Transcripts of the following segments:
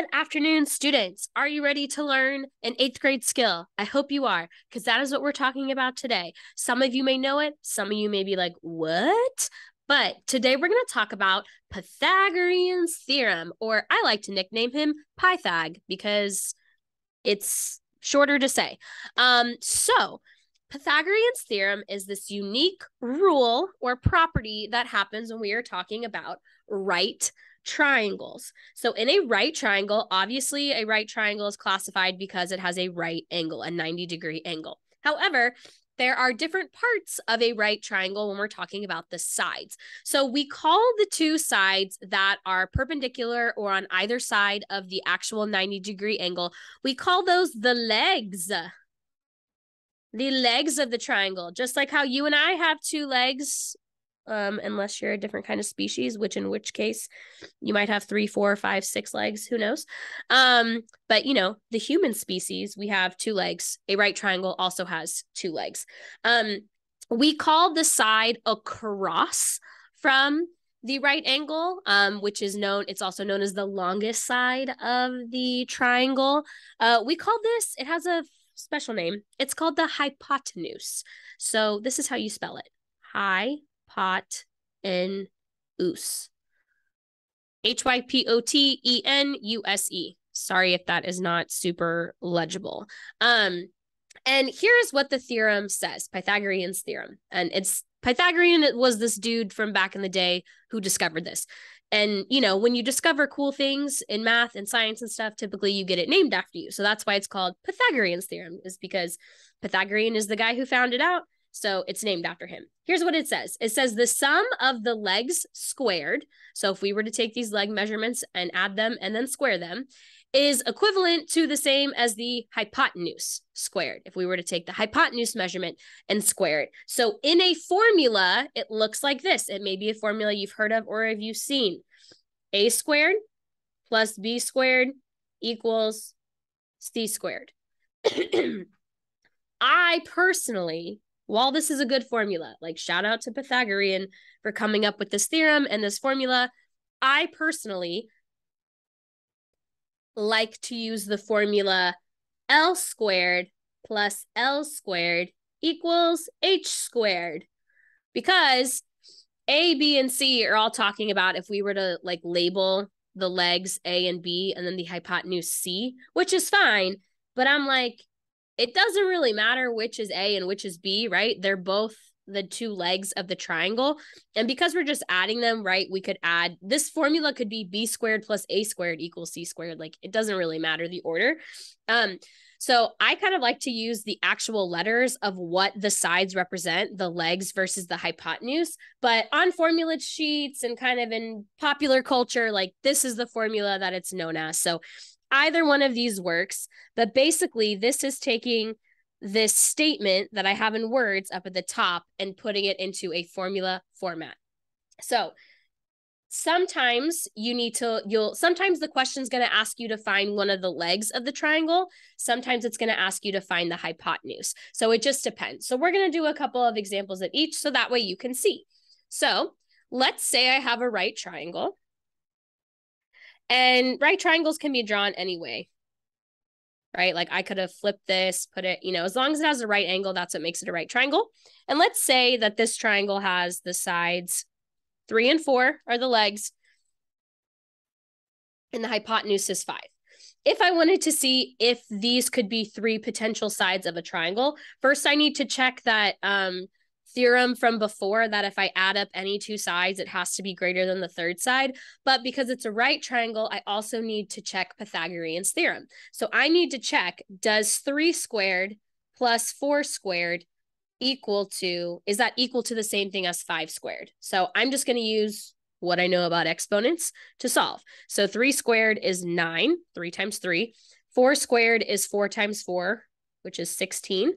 Good afternoon, students. Are you ready to learn an eighth grade skill? I hope you are, because that is what we're talking about today. Some of you may know it, some of you may be like, what? But today we're going to talk about Pythagorean's theorem, or I like to nickname him Pythag because it's shorter to say. Um, so, Pythagorean's theorem is this unique rule or property that happens when we are talking about right triangles. So in a right triangle, obviously a right triangle is classified because it has a right angle, a 90 degree angle. However, there are different parts of a right triangle when we're talking about the sides. So we call the two sides that are perpendicular or on either side of the actual 90 degree angle, we call those the legs. The legs of the triangle, just like how you and I have two legs um, unless you're a different kind of species, which in which case you might have three, four, five, six legs. Who knows? Um, but you know, the human species, we have two legs. A right triangle also has two legs. Um, we call the side across from the right angle, um, which is known, it's also known as the longest side of the triangle. Uh, we call this, it has a special name. It's called the hypotenuse. So this is how you spell it. High pot in us. H Y P O T E N U S E. Sorry if that is not super legible. Um, and here's what the theorem says Pythagorean's theorem. And it's Pythagorean it was this dude from back in the day who discovered this. And you know, when you discover cool things in math and science and stuff, typically you get it named after you. So that's why it's called Pythagorean's theorem, is because Pythagorean is the guy who found it out. So it's named after him. Here's what it says it says the sum of the legs squared. So if we were to take these leg measurements and add them and then square them, is equivalent to the same as the hypotenuse squared. If we were to take the hypotenuse measurement and square it. So in a formula, it looks like this. It may be a formula you've heard of or have you seen. A squared plus B squared equals C squared. I personally while this is a good formula, like shout out to Pythagorean for coming up with this theorem and this formula, I personally like to use the formula L squared plus L squared equals H squared because A, B, and C are all talking about if we were to like label the legs A and B and then the hypotenuse C, which is fine. But I'm like, it doesn't really matter which is A and which is B, right? They're both the two legs of the triangle. And because we're just adding them, right, we could add this formula could be B squared plus A squared equals C squared. Like it doesn't really matter the order. Um, so I kind of like to use the actual letters of what the sides represent, the legs versus the hypotenuse. But on formula sheets and kind of in popular culture, like this is the formula that it's known as. So either one of these works, but basically, this is taking this statement that I have in words up at the top and putting it into a formula format. So sometimes you need to you'll sometimes the question's going to ask you to find one of the legs of the triangle. Sometimes it's going to ask you to find the hypotenuse. So it just depends. So we're going to do a couple of examples of each so that way you can see. So let's say i have a right triangle and right triangles can be drawn anyway. Right? Like I could have flipped this, put it, you know, as long as it has a right angle, that's what makes it a right triangle. And let's say that this triangle has the sides three and four are the legs, and the hypotenuse is five. If I wanted to see if these could be three potential sides of a triangle, first I need to check that um, theorem from before that if I add up any two sides, it has to be greater than the third side. But because it's a right triangle, I also need to check Pythagorean's theorem. So I need to check, does three squared plus four squared equal to, is that equal to the same thing as five squared? So I'm just going to use what I know about exponents to solve. So three squared is nine, three times three. Four squared is four times four, which is 16.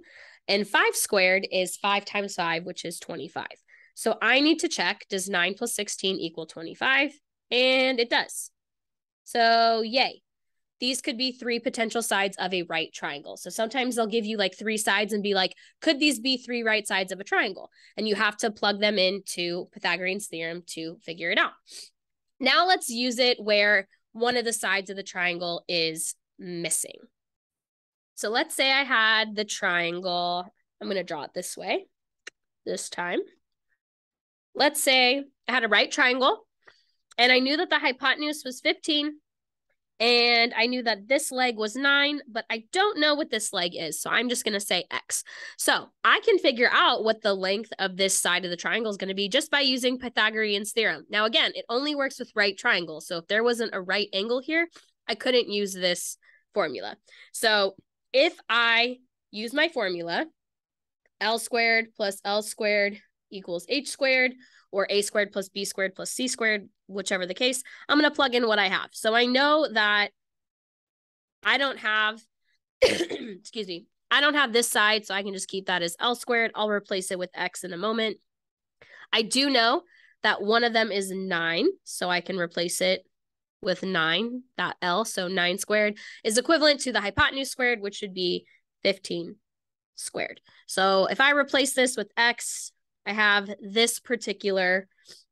And 5 squared is 5 times 5, which is 25. So I need to check, does 9 plus 16 equal 25? And it does. So yay. These could be three potential sides of a right triangle. So sometimes they'll give you like three sides and be like, could these be three right sides of a triangle? And you have to plug them into Pythagorean's theorem to figure it out. Now let's use it where one of the sides of the triangle is missing. So let's say I had the triangle. I'm going to draw it this way this time. Let's say I had a right triangle and I knew that the hypotenuse was 15 and I knew that this leg was 9, but I don't know what this leg is. So I'm just going to say x. So I can figure out what the length of this side of the triangle is going to be just by using Pythagorean's theorem. Now, again, it only works with right triangles. So if there wasn't a right angle here, I couldn't use this formula. So if I use my formula, L squared plus L squared equals H squared, or A squared plus B squared plus C squared, whichever the case, I'm going to plug in what I have. So I know that I don't have, excuse me, I don't have this side, so I can just keep that as L squared. I'll replace it with X in a moment. I do know that one of them is nine, so I can replace it with 9, that L, so 9 squared, is equivalent to the hypotenuse squared, which would be 15 squared. So if I replace this with X, I have this particular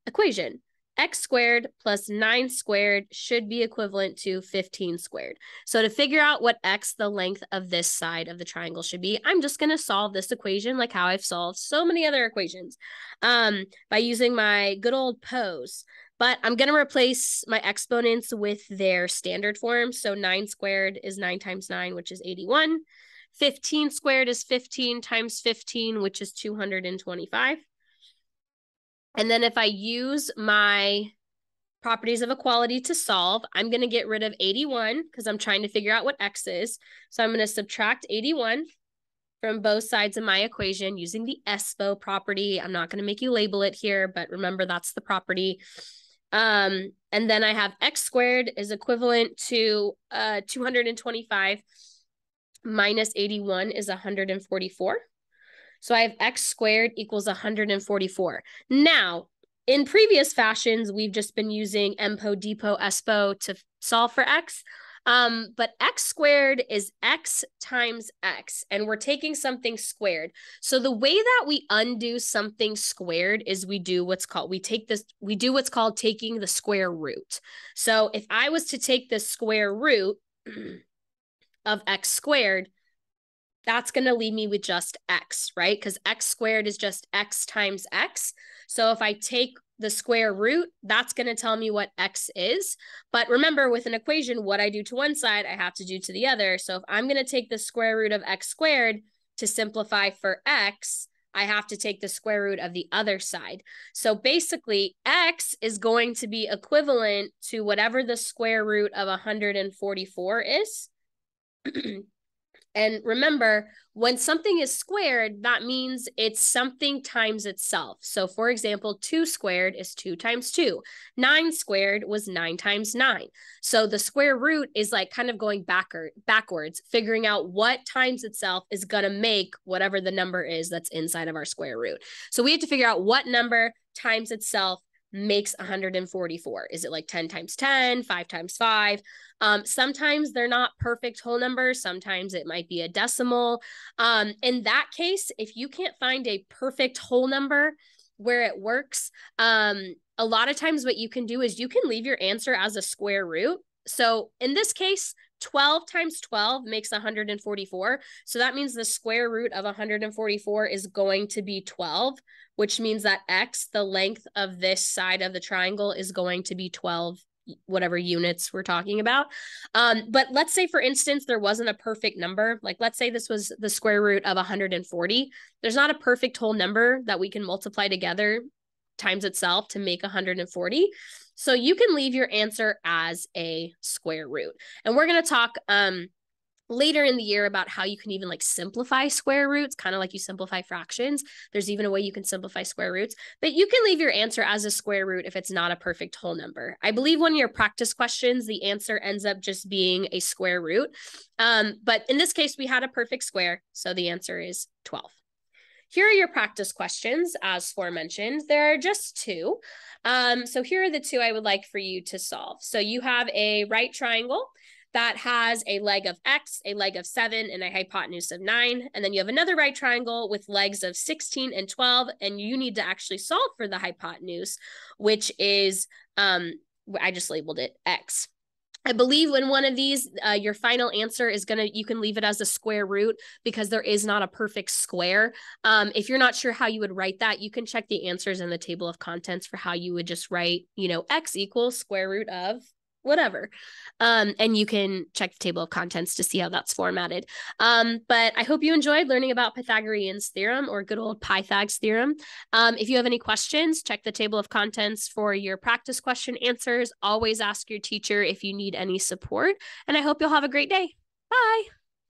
equation x squared plus 9 squared should be equivalent to 15 squared. So to figure out what x, the length of this side of the triangle should be, I'm just going to solve this equation like how I've solved so many other equations um, by using my good old pose. But I'm going to replace my exponents with their standard form. So 9 squared is 9 times 9, which is 81. 15 squared is 15 times 15, which is 225. And then if I use my properties of equality to solve, I'm going to get rid of 81 because I'm trying to figure out what x is. So I'm going to subtract 81 from both sides of my equation using the ESPO property. I'm not going to make you label it here, but remember that's the property. Um, and then I have x squared is equivalent to uh, 225 minus 81 is 144. So I have x squared equals 144. Now, in previous fashions, we've just been using MPO, DPO, ESPO to solve for x. Um, but x squared is x times x, and we're taking something squared. So the way that we undo something squared is we do what's called, we take this, we do what's called taking the square root. So if I was to take the square root of x squared, that's going to leave me with just x, right? Because x squared is just x times x. So if I take the square root, that's going to tell me what x is. But remember, with an equation, what I do to one side, I have to do to the other. So if I'm going to take the square root of x squared to simplify for x, I have to take the square root of the other side. So basically, x is going to be equivalent to whatever the square root of 144 is. And remember, when something is squared, that means it's something times itself. So, for example, 2 squared is 2 times 2. 9 squared was 9 times 9. So, the square root is like kind of going backward, backwards, figuring out what times itself is going to make whatever the number is that's inside of our square root. So, we have to figure out what number times itself makes 144? Is it like 10 times 10, 5 times 5? Um, sometimes they're not perfect whole numbers. Sometimes it might be a decimal. Um, in that case, if you can't find a perfect whole number where it works, um, a lot of times what you can do is you can leave your answer as a square root. So in this case, 12 times 12 makes 144. So that means the square root of 144 is going to be 12, which means that x, the length of this side of the triangle, is going to be 12 whatever units we're talking about. Um, but let's say, for instance, there wasn't a perfect number. Like, let's say this was the square root of 140. There's not a perfect whole number that we can multiply together times itself to make 140. So you can leave your answer as a square root. And we're going to talk um, later in the year about how you can even like simplify square roots, kind of like you simplify fractions. There's even a way you can simplify square roots, but you can leave your answer as a square root if it's not a perfect whole number. I believe one of your practice questions, the answer ends up just being a square root. Um, but in this case, we had a perfect square. So the answer is 12. Here are your practice questions, as forementioned. There are just two. Um, so here are the two I would like for you to solve. So you have a right triangle that has a leg of x, a leg of 7, and a hypotenuse of 9. And then you have another right triangle with legs of 16 and 12, and you need to actually solve for the hypotenuse, which is, um, I just labeled it x. I believe in one of these, uh, your final answer is gonna you can leave it as a square root because there is not a perfect square. Um, if you're not sure how you would write that, you can check the answers in the table of contents for how you would just write, you know, x equals square root of whatever. Um, and you can check the table of contents to see how that's formatted. Um, but I hope you enjoyed learning about Pythagorean's theorem or good old Pythag's theorem. Um, if you have any questions, check the table of contents for your practice question answers. Always ask your teacher if you need any support. And I hope you'll have a great day. Bye.